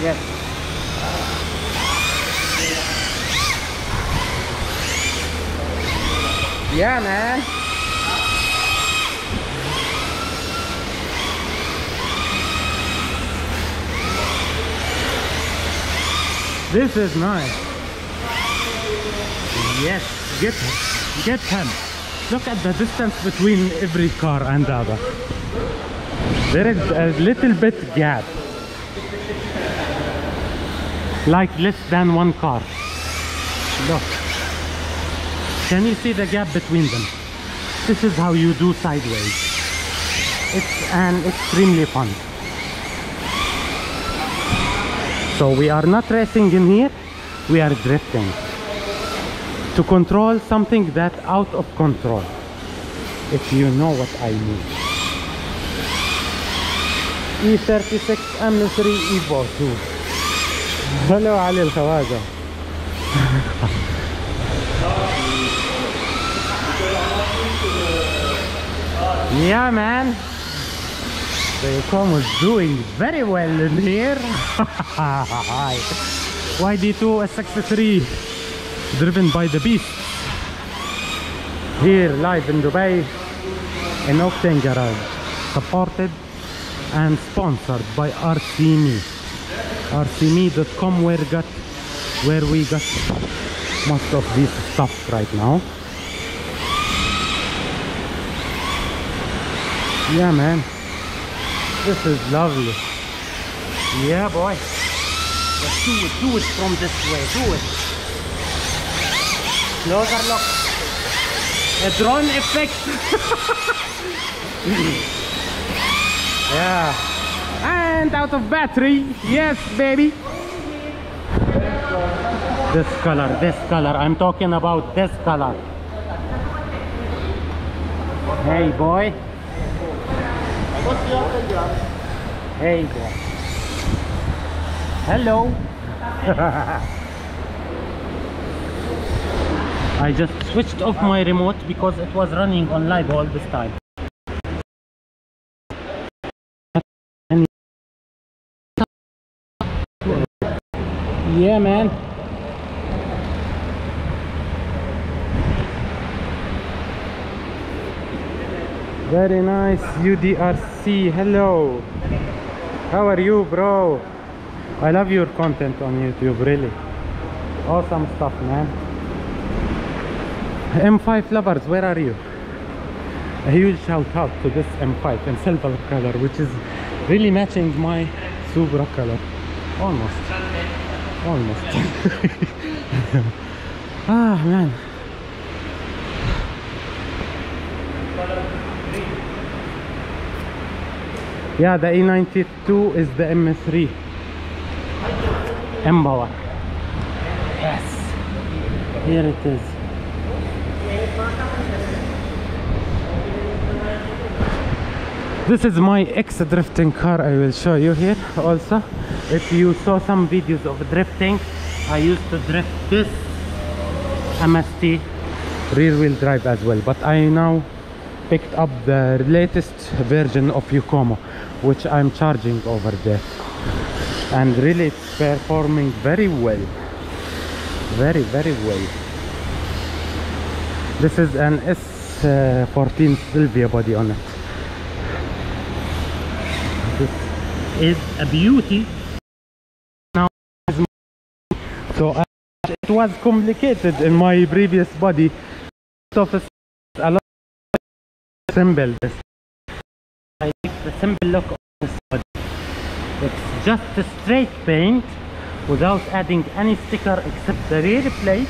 Yes. Yeah, man. This is nice. Yes, get get him. Look at the distance between every car and the other. There is a little bit gap. Like less than one car. Look. Can you see the gap between them? This is how you do sideways. It's an extremely fun. So we are not racing in here, we are drifting To control something that out of control. If you know what I mean. E36 M3 Evo 2 Hello علي الخواجة Yeah, man. The Yokomo is doing very well in here. YD2 S63 driven by the beast. Here live in Dubai in Octane Garage. Supported and sponsored by RCMe. RCMe.com where got where we got most of this stuff right now. Yeah, man. This is lovely. Yeah, boy. Let's do it. Do it from this way. Do it. Closer look. A drone effect. yeah. And out of battery. Yes, baby. This color, this color. I'm talking about this color. Hey, boy. Hey, boy. Hello. I just switched off my remote because it was running on live all this time. Yeah, man. Very nice UDRC. Hello. How are you, bro? I love your content on YouTube, really. Awesome stuff, man. M5 lovers, where are you? A huge shout out to this M5 in silver color, which is really matching my Supra color. Almost. Almost. ah, man. Yeah, the E92 is the M3. M-Power. Yes. Here it is. This is my ex-drifting car I will show you here also. If you saw some videos of drifting, I used to drift this MST rear wheel drive as well. But I now picked up the latest version of Yokomo, which I'm charging over there. And really it's performing very well. Very, very well. This is an S14 Sylvia body on it. This is a beauty. Now, so it was complicated in my previous body. Of a lot of this. I like the simple look of this body. It's just a straight paint without adding any sticker except the rear plate,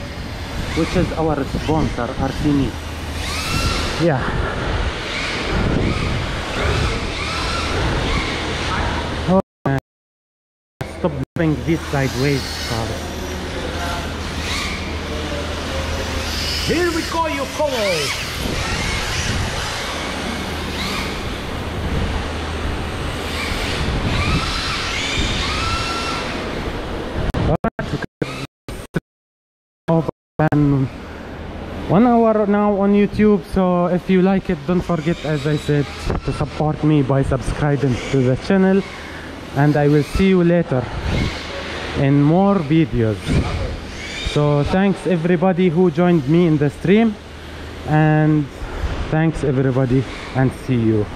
which is our sponsor, RCMe. Yeah. Oh, man. Stop doing these sideways cars. Here we call go, Yokomo. And one hour now on youtube so if you like it don't forget as i said to support me by subscribing to the channel and i will see you later in more videos. So thanks everybody who joined me in the stream and thanks everybody and see you